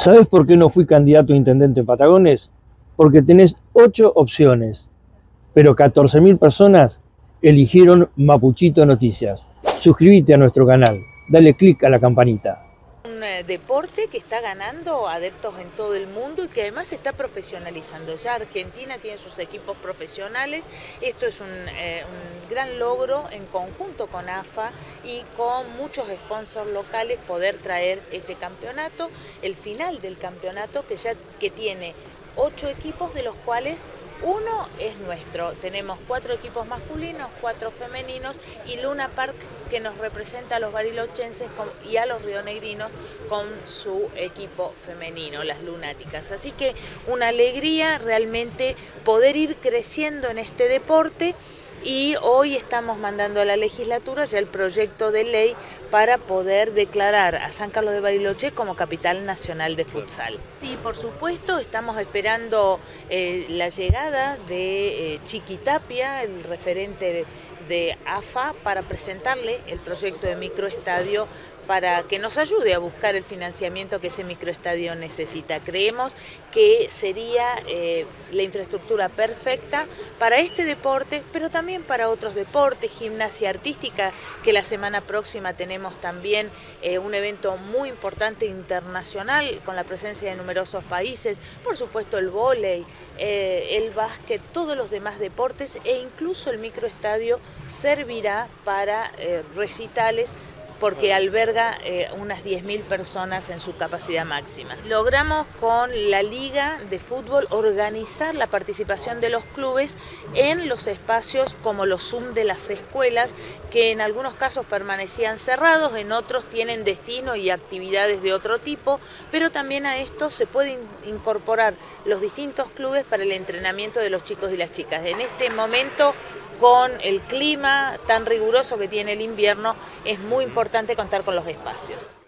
¿Sabes por qué no fui candidato a intendente en Patagones? Porque tenés ocho opciones, pero 14.000 personas eligieron Mapuchito Noticias. Suscríbete a nuestro canal, dale click a la campanita un eh, deporte que está ganando adeptos en todo el mundo y que además se está profesionalizando. Ya Argentina tiene sus equipos profesionales, esto es un, eh, gran logro en conjunto con AFA y con muchos sponsors locales poder traer este campeonato, el final del campeonato que ya que tiene ocho equipos de los cuales uno es nuestro. Tenemos cuatro equipos masculinos, cuatro femeninos y Luna Park que nos representa a los barilochenses y a los rionegrinos con su equipo femenino, las lunáticas. Así que una alegría realmente poder ir creciendo en este deporte y hoy estamos mandando a la legislatura ya el proyecto de ley para poder declarar a San Carlos de Bariloche como capital nacional de futsal. Sí, por supuesto, estamos esperando eh, la llegada de eh, Chiquitapia, el referente de AFA, para presentarle el proyecto de microestadio para que nos ayude a buscar el financiamiento que ese microestadio necesita. Creemos que sería eh, la infraestructura perfecta para este deporte, pero también para otros deportes, gimnasia artística, que la semana próxima tenemos también eh, un evento muy importante internacional con la presencia de numerosos países, por supuesto el vóley, eh, el básquet, todos los demás deportes e incluso el microestadio servirá para recitales porque alberga eh, unas 10.000 personas en su capacidad máxima. Logramos con la Liga de Fútbol organizar la participación de los clubes en los espacios como los Zoom de las escuelas, que en algunos casos permanecían cerrados, en otros tienen destino y actividades de otro tipo, pero también a esto se pueden incorporar los distintos clubes para el entrenamiento de los chicos y las chicas. En este momento con el clima tan riguroso que tiene el invierno, es muy importante contar con los espacios.